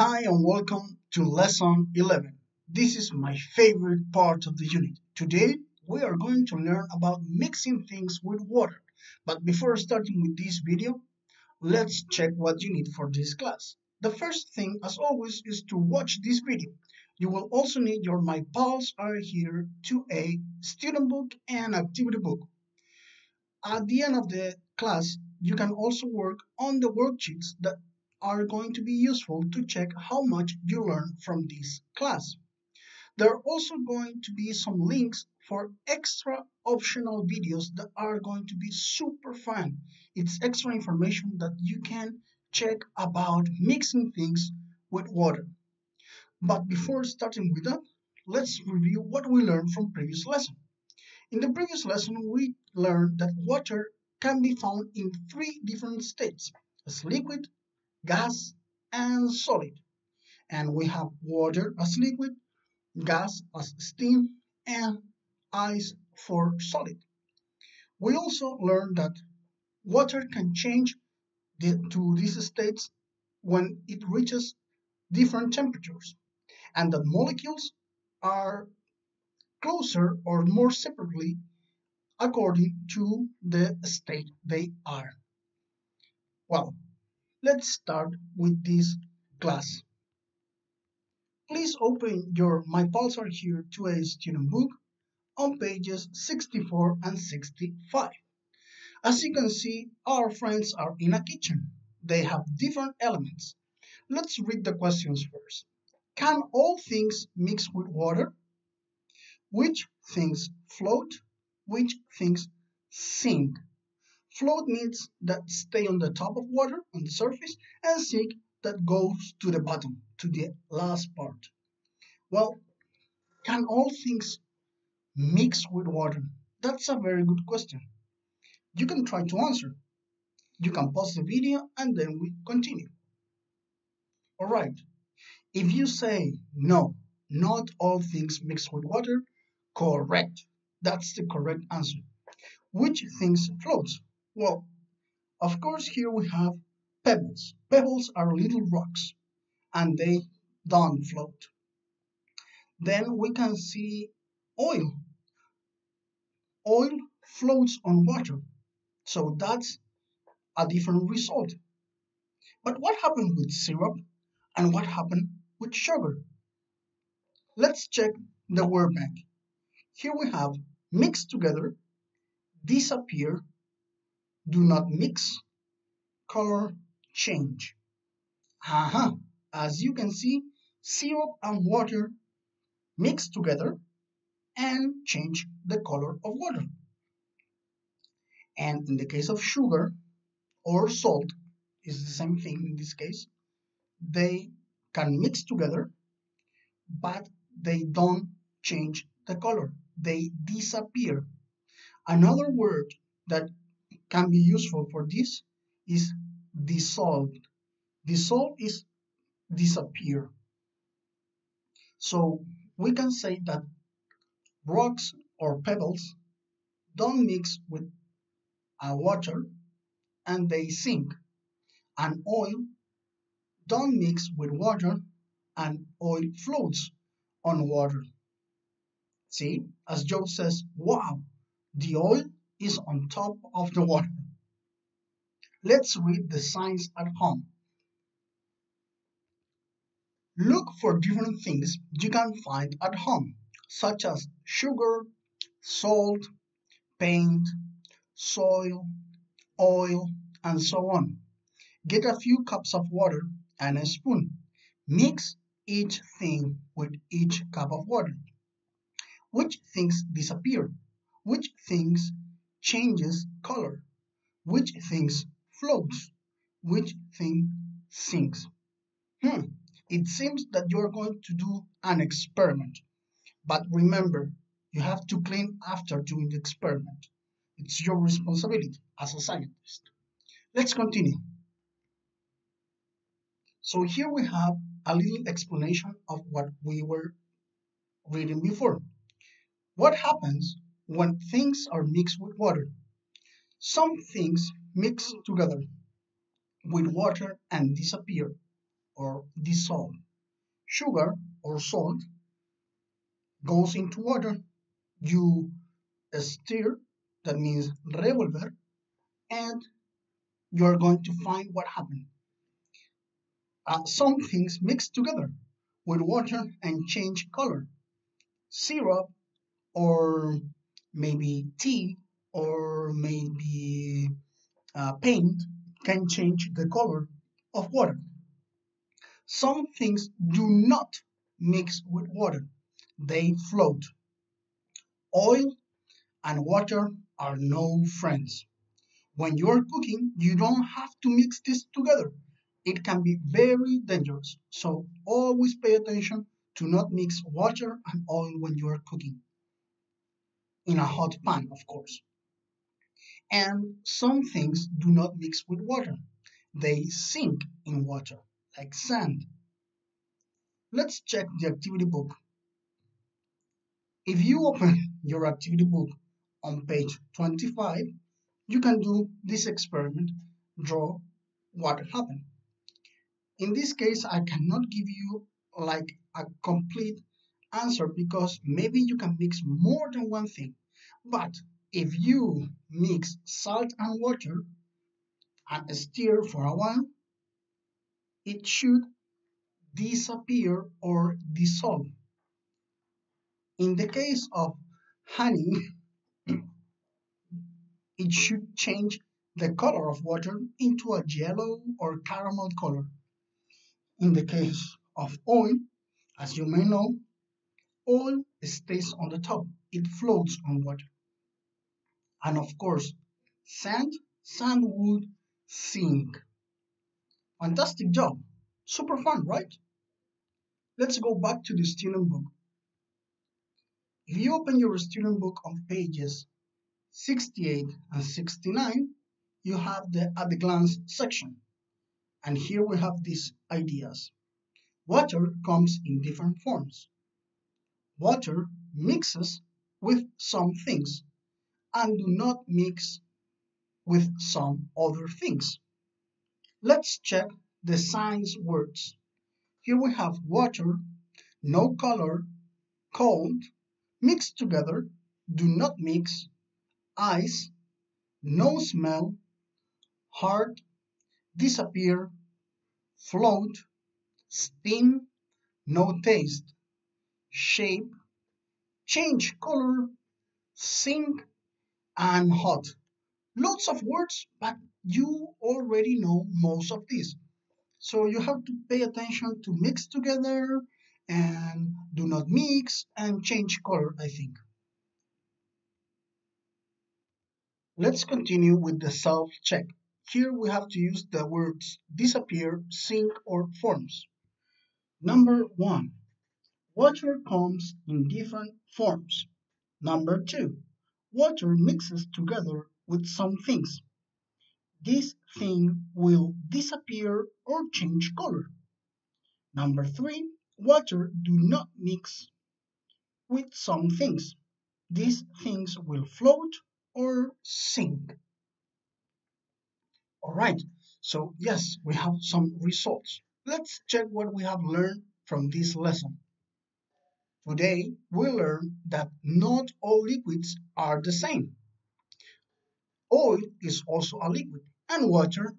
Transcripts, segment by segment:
Hi and welcome to lesson 11. This is my favorite part of the unit. Today we are going to learn about mixing things with water. But before starting with this video, let's check what you need for this class. The first thing as always is to watch this video. You will also need your My Pals Are Here 2A student book and activity book. At the end of the class, you can also work on the worksheets that are going to be useful to check how much you learn from this class. There are also going to be some links for extra optional videos that are going to be super fun. It's extra information that you can check about mixing things with water. But before starting with that, let's review what we learned from previous lesson. In the previous lesson, we learned that water can be found in three different states, as liquid, gas, and solid. And we have water as liquid, gas as steam, and ice for solid. We also learned that water can change the, to these states when it reaches different temperatures, and that molecules are closer or more separately according to the state they are. Well, Let's start with this class. Please open your My Pals Are Here 2A student book on pages 64 and 65. As you can see, our friends are in a kitchen. They have different elements. Let's read the questions first. Can all things mix with water? Which things float? Which things sink? Float means that stay on the top of water, on the surface, and sink that goes to the bottom, to the last part. Well, can all things mix with water? That's a very good question. You can try to answer. You can pause the video and then we continue. Alright, if you say no, not all things mix with water, correct. That's the correct answer. Which things floats? Well, of course, here we have pebbles. Pebbles are little rocks and they don't float. Then we can see oil. Oil floats on water, so that's a different result. But what happened with syrup and what happened with sugar? Let's check the word bank. Here we have mixed together, disappear, do not mix, color change. Aha, as you can see, syrup and water mix together and change the color of water. And in the case of sugar or salt, is the same thing in this case, they can mix together, but they don't change the color. They disappear. Another word that can be useful for this is dissolved. Dissolve is disappear. So we can say that rocks or pebbles don't mix with uh, water and they sink. And oil don't mix with water and oil floats on water. See, as Joe says, wow, the oil is on top of the water. Let's read the signs at home. Look for different things you can find at home, such as sugar, salt, paint, soil, oil, and so on. Get a few cups of water and a spoon. Mix each thing with each cup of water. Which things disappear? Which things changes color, which things floats, which thing sinks. Hmm, it seems that you're going to do an experiment. But remember, you have to clean after doing the experiment. It's your responsibility as a scientist. Let's continue. So here we have a little explanation of what we were reading before. What happens when things are mixed with water. Some things mix together with water and disappear. or dissolve. Sugar or salt goes into water. You stir, that means revolver, and you're going to find what happened. Uh, some things mix together with water and change color. Syrup or maybe tea or maybe uh, paint can change the color of water. Some things do not mix with water, they float. Oil and water are no friends. When you're cooking, you don't have to mix this together. It can be very dangerous, so always pay attention to not mix water and oil when you are cooking. In a hot pan, of course. And some things do not mix with water. They sink in water, like sand. Let's check the activity book. If you open your activity book on page 25, you can do this experiment, draw what happened. In this case, I cannot give you like a complete answer because maybe you can mix more than one thing. But if you mix salt and water and stir for a while, it should disappear or dissolve. In the case of honey, it should change the color of water into a yellow or caramel color. In the case of oil, as you may know, oil stays on the top. It floats on water. And of course, sand, sand would sink. Fantastic job. Super fun, right? Let's go back to the student book. If you open your student book on pages 68 and 69, you have the at the glance section. And here we have these ideas. Water comes in different forms. Water mixes with some things and do not mix with some other things. Let's check the science words. Here we have water, no color, cold, mixed together, do not mix, ice, no smell, hard, disappear, float, steam, no taste, shape, change color, sink, and hot. Lots of words, but you already know most of these. So you have to pay attention to mix together and do not mix and change color, I think. Let's continue with the self-check. Here we have to use the words disappear, sink, or forms. Number one, water comes in different forms. Number two, water mixes together with some things. This thing will disappear or change color. Number three, water do not mix with some things. These things will float or sink. All right, so yes, we have some results. Let's check what we have learned from this lesson. Today, we learn that not all liquids are the same. Oil is also a liquid, and water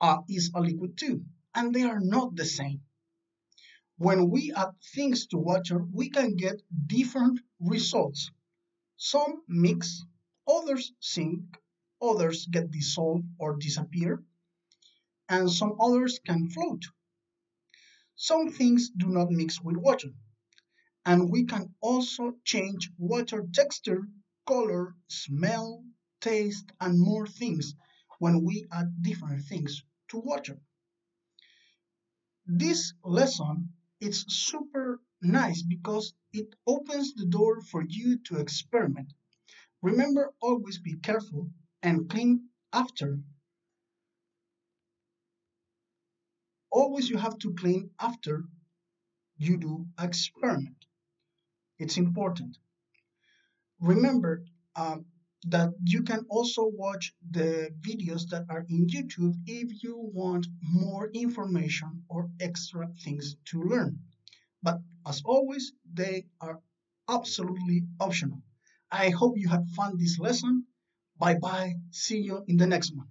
uh, is a liquid too, and they are not the same. When we add things to water, we can get different results. Some mix, others sink, others get dissolved or disappear, and some others can float. Some things do not mix with water, and we can also change water texture, color, smell, taste, and more things when we add different things to water. This lesson is super nice because it opens the door for you to experiment. Remember, always be careful and clean after. Always you have to clean after you do experiment. It's important. Remember, um, that you can also watch the videos that are in YouTube if you want more information or extra things to learn. But as always, they are absolutely optional. I hope you have found this lesson. Bye bye. See you in the next one.